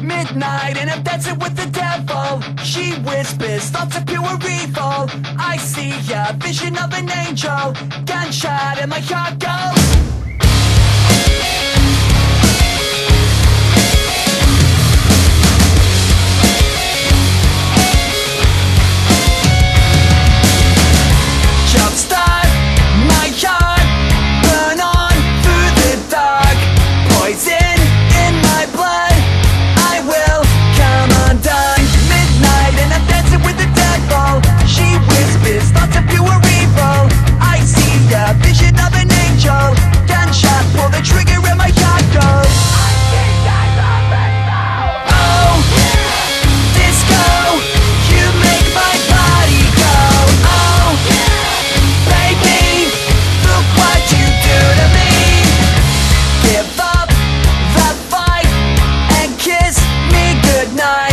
Midnight and I'm dancing with the devil She whispers thoughts of pure evil. I see a vision of an angel Gunshot and my heart goes midnight.